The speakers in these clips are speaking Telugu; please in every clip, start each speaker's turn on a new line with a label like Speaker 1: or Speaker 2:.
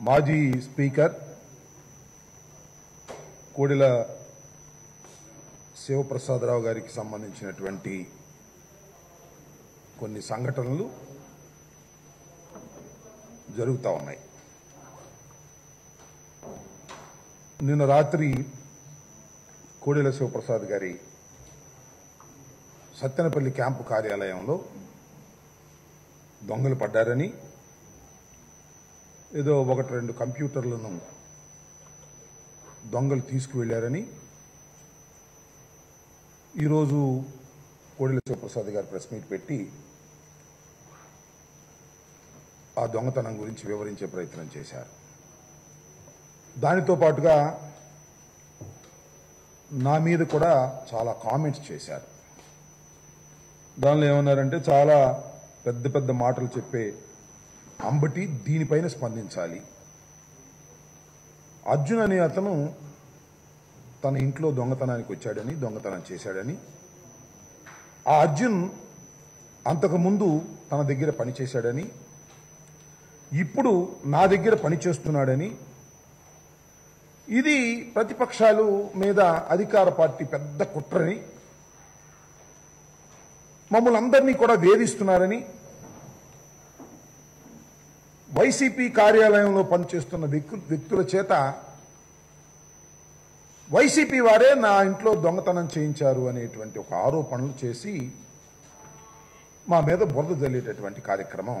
Speaker 1: మాజీ స్పీకర్ కోడెల శివప్రసాదరావు గారికి సంబంధించినటువంటి కొన్ని సంఘటనలు జరుగుతూ ఉన్నాయి. నిన్న రాత్రి కోడెల శివప్రసాద్ గారి సత్తెనపల్లి క్యాంపు కార్యాలయంలో దొంగలు పడ్డారని ఏదో ఒకటి రెండు కంప్యూటర్లను దొంగలు తీసుకువెళ్ళారని ఈరోజు కోడెల శివప్రసాద్ గారు ప్రెస్ మీట్ పెట్టి ఆ దొంగతనం గురించి వివరించే ప్రయత్నం చేశారు. దానితో పాటుగా నా మీద కూడా చాలా కామెంట్స్ చేశారు. దానిలో ఏమన్నారంటే చాలా పెద్ద పెద్ద మాటలు చెప్పే అంబటి దీనిపైన స్పందించాలి. అర్జున్ అనే అతను తన ఇంట్లో దొంగతనానికి వచ్చాడని దొంగతనం చేశాడని. ఆ అర్జున్ అంతకుముందు తన దగ్గర పనిచేశాడని ఇప్పుడు నా దగ్గర పని చేస్తున్నాడని. ఇది ప్రతిపక్షాలు మీద అధికార పార్టీ పెద్ద కుట్రని మమ్మల్ని అందరినీ కూడా వేధిస్తున్నారని వైసీపీ కార్యాలయంలో పనిచేస్తున్న వ్యక్తు- వ్యక్తుల చేత వైసీపీ వారే నా ఇంట్లో దొంగతనం చేయించారు అనేటువంటి ఒక ఆరోపణలు చేసి మా మీద బురద జల్లేటటువంటి కార్యక్రమం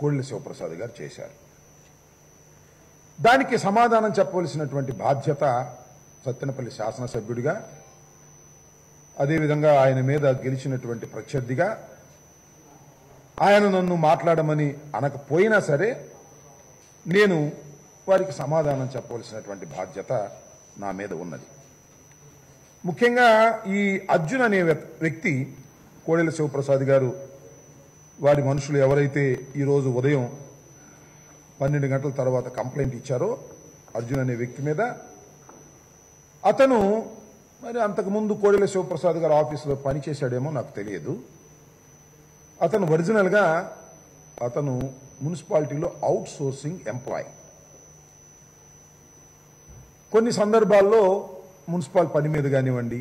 Speaker 1: కోళ్ళ శివప్రసాద్ గారు చేశారు. దానికి సమాధానం చెప్పవలసినటువంటి బాధ్యత సత్తెనపల్లి శాసనసభ్యుడిగా అదేవిధంగా ఆయన మీద గెలిచినటువంటి ప్రత్యర్థిగా ఆయన నన్ను మాట్లాడమని అనకపోయినా సరే నేను వారికి సమాధానం చెప్పవలసినటువంటి బాధ్యత నా మీద ఉన్నది. ముఖ్యంగా ఈ అర్జున్ అనే వ్యక్తి కోడెల శివప్రసాద్ గారు వారి మనుషులు ఎవరైతే ఈరోజు ఉదయం పన్నెండు గంటల తర్వాత కంప్లైంట్ ఇచ్చారో అర్జున్ అనే వ్యక్తి మీద అతను మరి అంతకుముందు కోడెల శివప్రసాద్ గారు ఆఫీసులో పనిచేశాడేమో నాకు తెలియదు. అతను ఒరిజినల్గా అతను మున్సిపాలిటీలో అవుట్ సోర్సింగ్ ఎంప్లాయ్. కొన్ని సందర్భాల్లో మున్సిపల్ పని మీద కానివ్వండి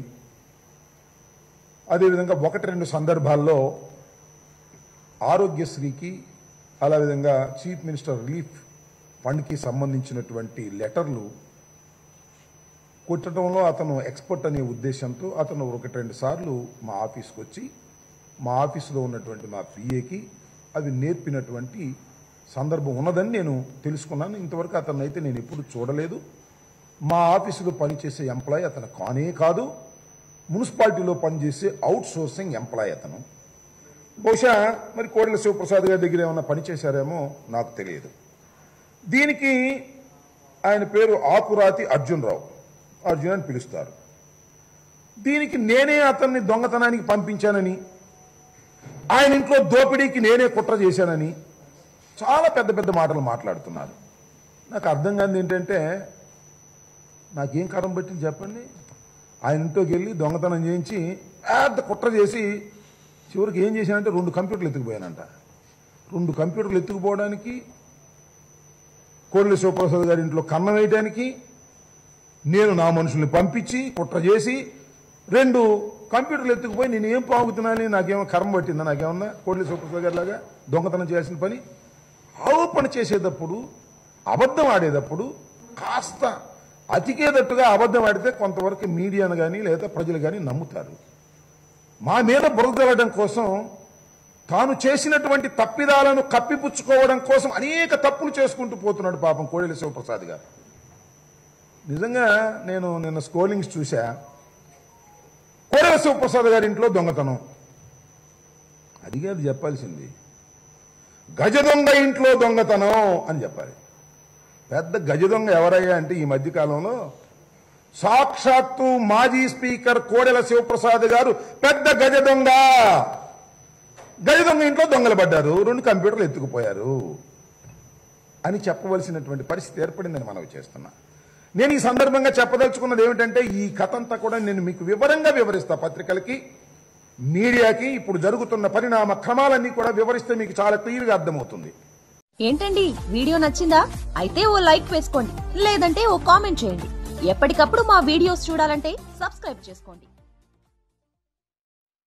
Speaker 1: అదేవిధంగా ఒకటి రెండు సందర్భాల్లో ఆరోగ్యశ్రీకి అలా విధంగా చీఫ్ మినిస్టర్ రిలీఫ్ ఫండ్కి సంబంధించినటువంటి లెటర్లు కొట్టడంలో అతను ఎక్స్పర్ట్ అనే ఉద్దేశంతో అతను ఒకటి రెండు సార్లు మా ఆఫీస్కి వచ్చి మా ఆఫీసులో ఉన్నటువంటి మా పిఏకి అవి నేర్పినటువంటి సందర్భం ఉన్నదని నేను తెలుసుకున్నాను. ఇంతవరకు అతను అయితే నేను ఎప్పుడు చూడలేదు. మా ఆఫీసులో పనిచేసే ఎంప్లాయ్ అతను కానే కాదు. మున్సిపాలిటీలో పనిచేసే అవుట్ సోర్సింగ్ ఎంప్లాయ్ అతను. బహుశా మరి కోడెల శివప్రసాద్ గారి దగ్గర ఏమన్నా పనిచేశారేమో నాకు తెలియదు. దీనికి ఆయన పేరు ఆకురాతి అర్జున్ రావు. అర్జున్ అని పిలుస్తారు. దీనికి నేనే అతన్ని దొంగతనానికి పంపించానని ఆయన ఇంట్లో దోపిడీకి నేనే కుట్ర చేశానని చాలా పెద్ద పెద్ద మాటలు మాట్లాడుతున్నారు. నాకు అర్థం కాదు ఏంటంటే నాకేం కారం పట్టింది చెప్పండి? ఆయన ఇంట్లోకి వెళ్ళి దొంగతనం చేయించి పెద్ద కుట్ర చేసి చివరికి ఏం చేశానంటే రెండు కంప్యూటర్లు ఎత్తుకుపోయానంట. రెండు కంప్యూటర్లు ఎత్తుకుపోవడానికి కోడెల శివప్రసాద్ గారి ఇంట్లో కన్నం వేయడానికి నేను నా మనుషుల్ని పంపించి కుట్ర చేసి రెండు కంప్యూటర్లు ఎత్తుకుపోయి నేను ఏం పాగుతున్నాను నాకేమో కర్మ పట్టిందా? నాకేమన్నా కోడెల శివప్రసాద్ గారి లాగా దొంగతనం చేయాల్సిన పని? ఆరోపణ చేసేటప్పుడు అబద్ధం ఆడేటప్పుడు కాస్త అతికేటట్టుగా అబద్ధం ఆడితే కొంతవరకు మీడియాను కానీ లేదా ప్రజలు కానీ నమ్ముతారు. మా మీద బురదలడం కోసం తాను చేసినటువంటి తప్పిదాలను కప్పిపుచ్చుకోవడం కోసం అనేక తప్పులు చేసుకుంటూ పోతున్నాడు పాపం కోడెల శివప్రసాద్ గారు. నిజంగా నేను నిన్న స్కోలింగ్స్ చూసా కోడెల శివప్రసాద్ గారి ఇంట్లో దొంగతనం. అది కాదు చెప్పాల్సింది. గజ దొంగ ఇంట్లో దొంగతనం అని చెప్పాలి. పెద్ద గజ దొంగ ఎవరయ్యా అంటే ఈ మధ్యకాలంలో సాక్షాత్తు మాజీ స్పీకర్ కోడెల శివప్రసాద్ గారు పెద్ద గజ దొంగ. గజ దొంగ ఇంట్లో దొంగలు పడ్డారు. రెండు కంప్యూటర్లు ఎత్తుకుపోయారు. అని చెప్పవలసినటువంటి పరిస్థితి ఏర్పడిందని మనం చేస్తున్నాం. నేను ఈ సందర్భంగా చెప్పదలుచుకున్నది ఏమిటంటే ఈ కథ అంతా కూడా నేను మీకు వివరంగా వివరిస్తా పత్రికలకి మీడియాకి ఇప్పుడు జరుగుతున్న పరిణామ క్రమాలన్నీ కూడా వివరిస్తే మీకు చాలా క్లియర్గా అర్థమవుతుంది.
Speaker 2: ఏంటండి? వీడియో నచ్చిందా? అయితే ఓ లైక్ వేసుకోండి. లేదంటే ఓ కామెంట్ చేయండి. ఎప్పటికప్పుడు మా వీడియోస్ చూడాలంటే సబ్స్క్రైబ్ చేసుకోండి.